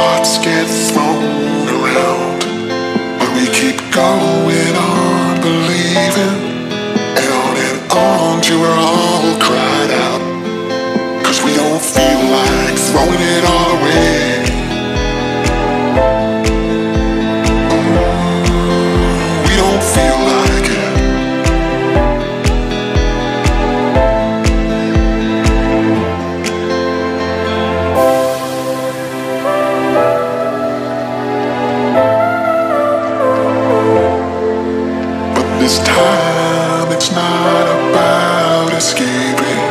thoughts get thrown around. But we keep going on believing. And on and on till we're all cried out. Cause we don't feel like throwing it all this time it's not about escaping.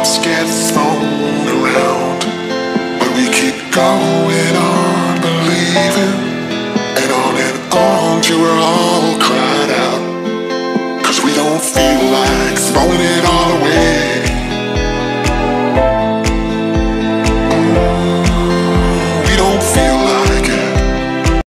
Thoughts get thrown around. But we keep going